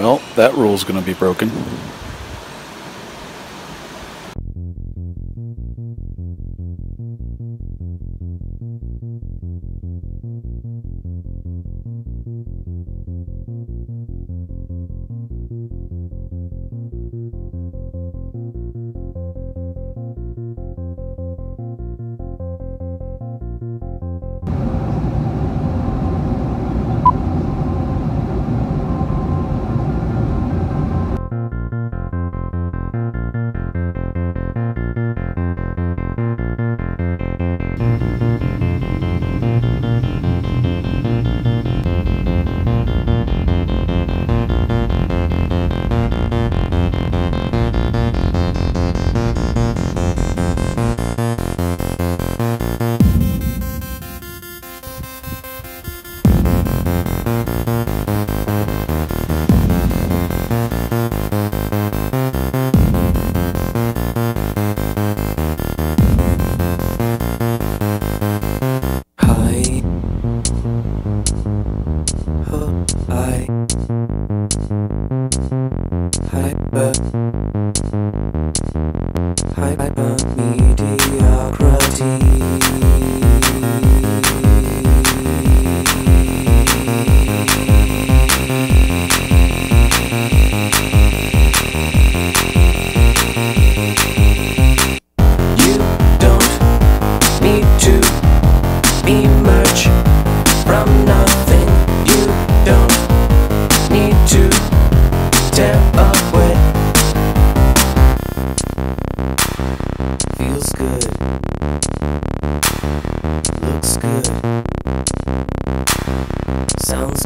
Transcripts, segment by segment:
Well, that rule's going to be broken.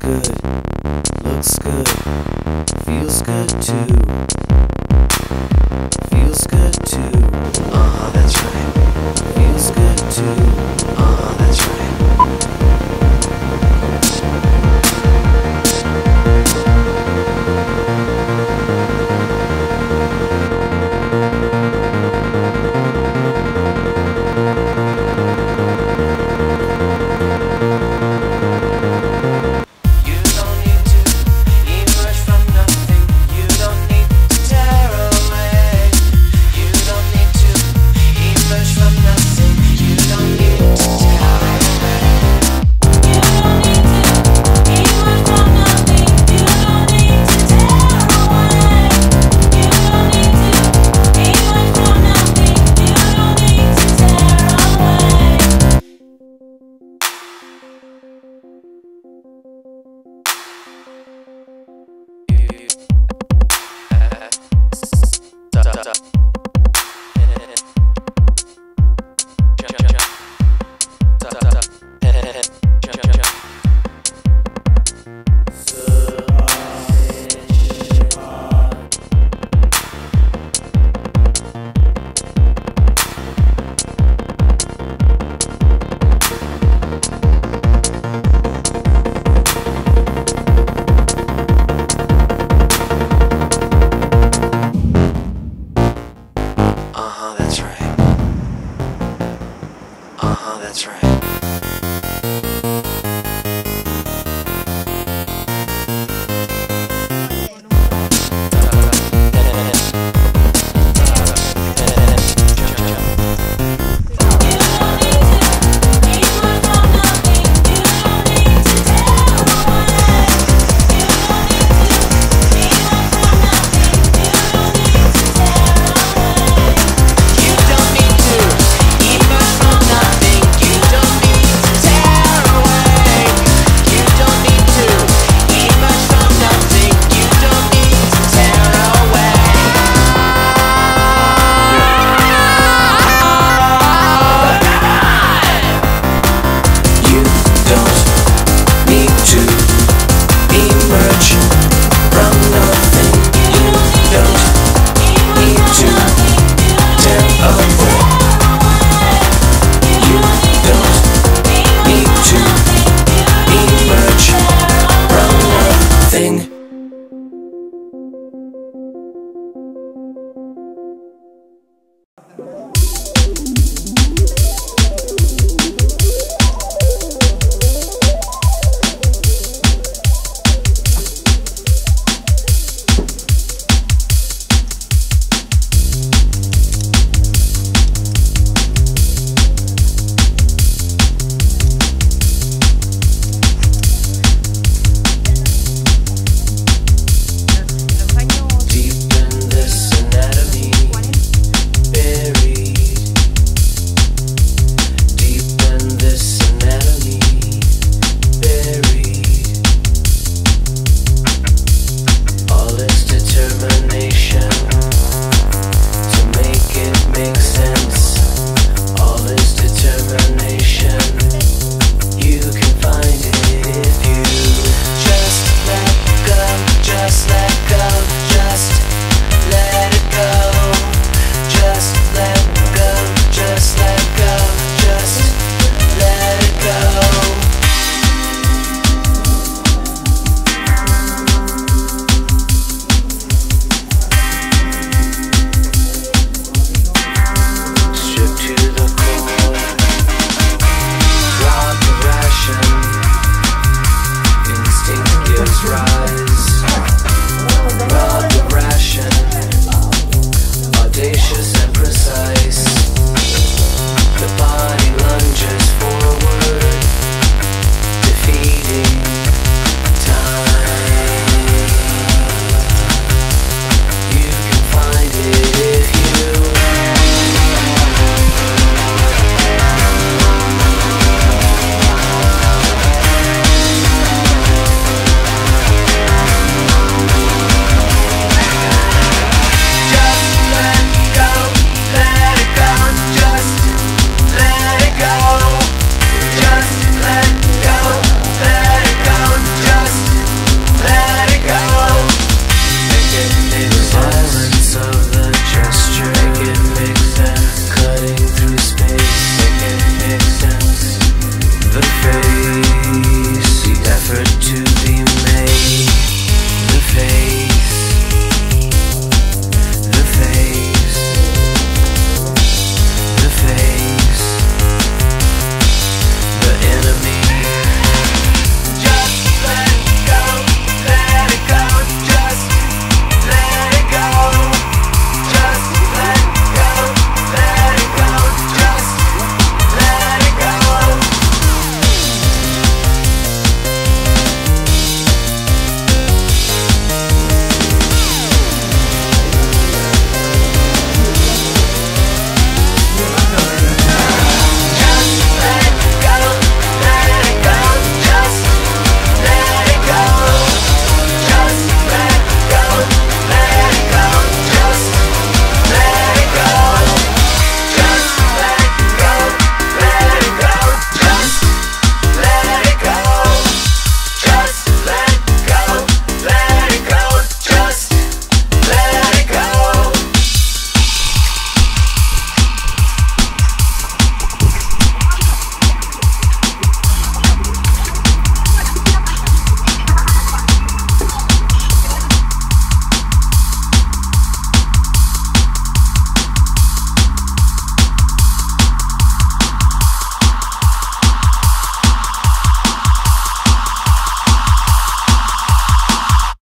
good, looks good, feels good.